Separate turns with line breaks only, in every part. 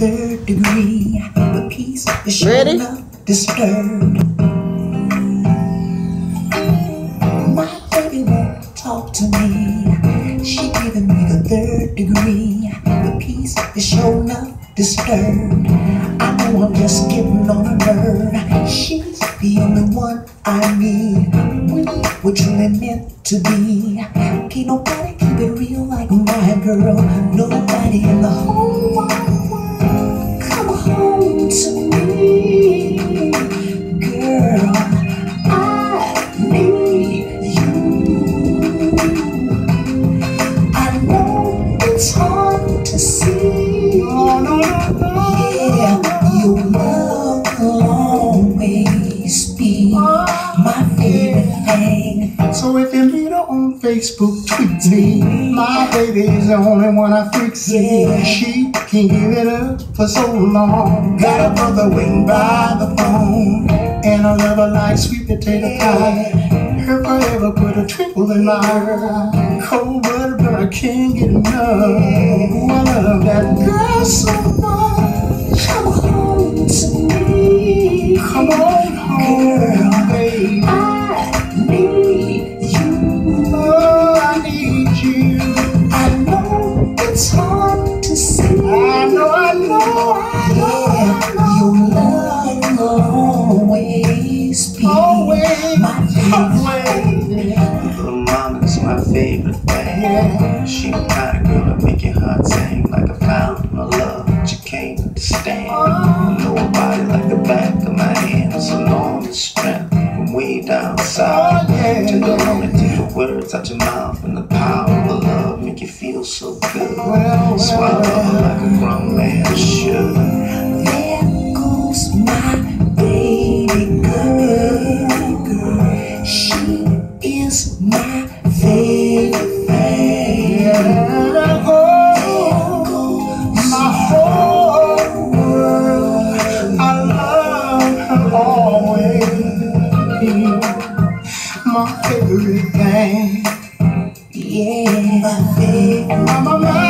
third degree. The peace is sure enough disturbed. My baby won't talk to me. She giving me the third degree. The peace is sure enough disturbed. I know I'm just getting on her nerve. She's the only one I need. We were truly meant to be. Can't nobody keep it real like my girl. Nobody to see. Yeah, your love will always be my favorite thing.
So if you meet her on Facebook, tweet me. My baby's the only one I freak see.
Yeah.
She can't give it up for so long. Got a brother waiting by the phone. And I love her like sweet potato pie. Her forever put a twinkle in my eye. Cold blooded, but I can't get enough. Ooh, I love that girl so much.
Come home to me.
Come on home, baby.
I need you.
Oh, I need you.
I know it's hard to see.
I know, I know, I know.
Yeah, your love will always be
Always,
my favorite.
Yeah.
She the kind of girl that make your heart sing like a fountain of love that you can't understand. Know a body like the back of my hand. It's enormous strength from way down south.
Oh,
To the moment to the words out your mouth and the power of the love make you feel so good.
Well,
like a grown man should.
My favorite thing.
Yeah, my favorite,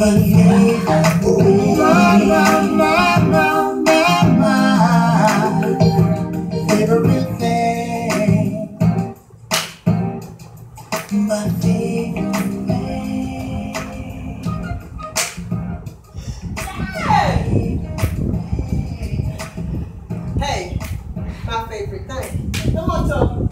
Hey, my favorite thing. Come on, Tom.